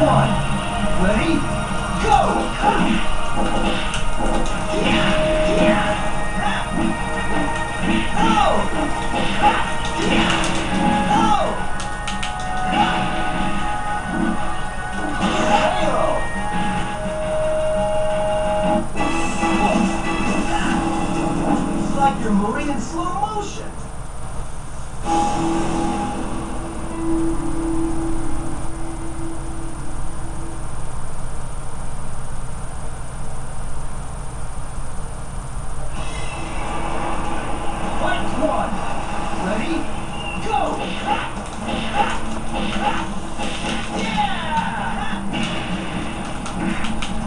one. Ready? Go! It's like you're moving in slow motion.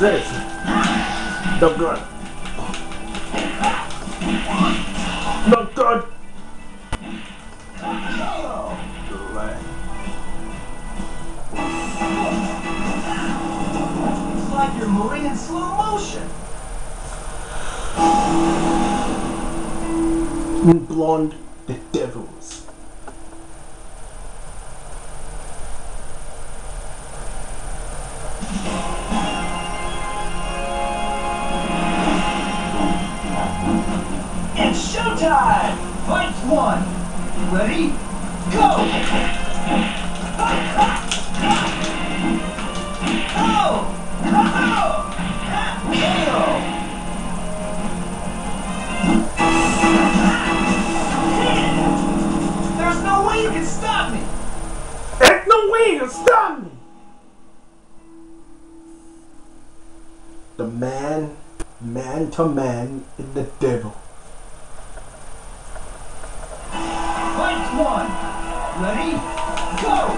This? No good. No good. It's like you're moving in slow motion. Blonde the devils. Showtime! Fight one! Ready? Go! KO! There's no way you can stop me! There's no way to stop me! The man, man to man, is the devil. Ready? Go!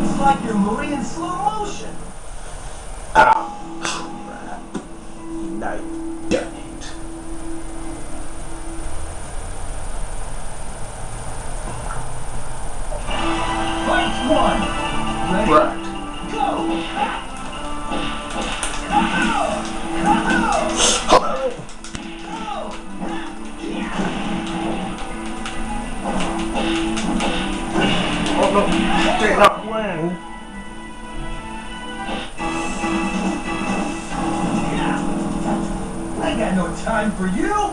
It's like you're moving in slow motion. Ah, crap. Now Right. Oh no. I got no time for you!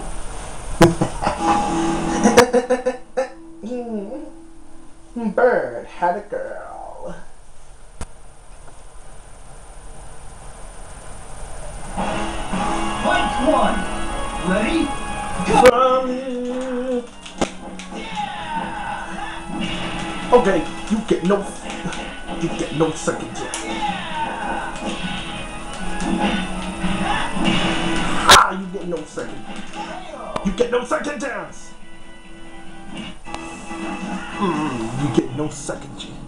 Bird had a girl. One! Ready? Go! Okay, you get no, you get no second chance. Ah, you get no second. You get no second chance. Mm, you get no second chance.